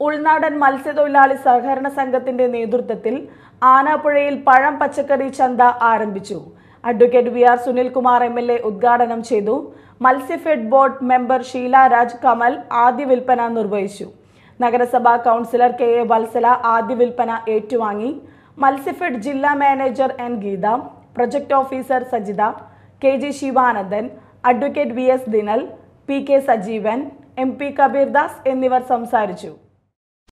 ഉൾനാടൻ മത്സ്യത്തൊഴിലാളി സഹകരണ സംഘത്തിന്റെ നേതൃത്വത്തിൽ ആനാപ്പുഴയിൽ പഴം പച്ചക്കറി ചന്ത ആരംഭിച്ചു. Advocate V R Sunilkumar M L A ഉദ്ഘാടനം ചെയ്തു. മത്സ്യഫെഡ് ബോർഡ് മെമ്പർ ഷീല രാജ് കമൽ ആദ്യ വിൽപ്പന നിർവഹിച്ചു. നഗരസഭാ കൗൺസിലർ കെ എ വത്സല ആദ്യ വിൽപ്പന ഏറ്റുവാങ്ങി. മത്സ്യഫെഡ് ജില്ലാ manager N Geetha project officer Sajitha K G Sivanandan advocate V S Dinal P K Sajeevan M P Kabirdas എന്നിവർ സംസാരിച്ചു.